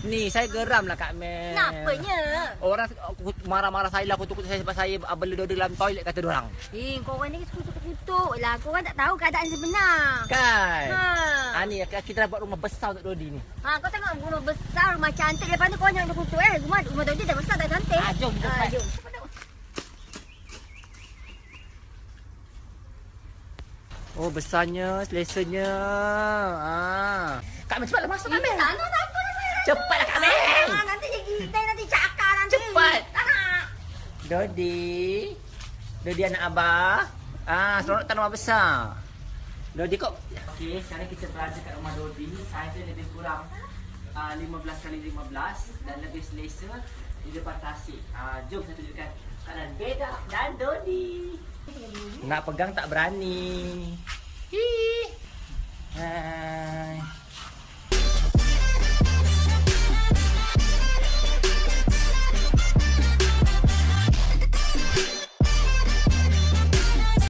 Ni saya geram lah Kak Mel. Kenapanya? Orang marah-marah saya lah kutuk saya sebab saya beli dua dalam toilet kata orang. Eh, kau orang ni kutuk-kutuk lah. Kau orang tak tahu keadaan sebenar. Kan? Ha. Ha ni kita dah buat rumah besar untuk Dodi ni. Ha, kau tengok rumah besar, rumah cantik. Lepas tu kau jangan kutuk eh. Rumah rumah Dodi dah besar, dah cantik. Ah, jom, Ah, Pat. jom. Oh besarnya, selesanya. Ah. Kak Mel cepatlah masuk Kak Mel. Tak nak, tak saya. Cepatlah Kak Mel. Ah, nanti jadi kita nanti cakap nanti. Cepat. Tak nak. Dodi. Dodi anak abah. Ah, seronok tak rumah besar. Dodi kok. Okey, sekarang kita berada kat rumah Dodi. Saiz dia lebih kurang uh, 15 kali 15 dan lebih selesa di depan tasik. Ah, jom saya tunjukkan keadaan beda dan Dodi. Nak pegang tak berani.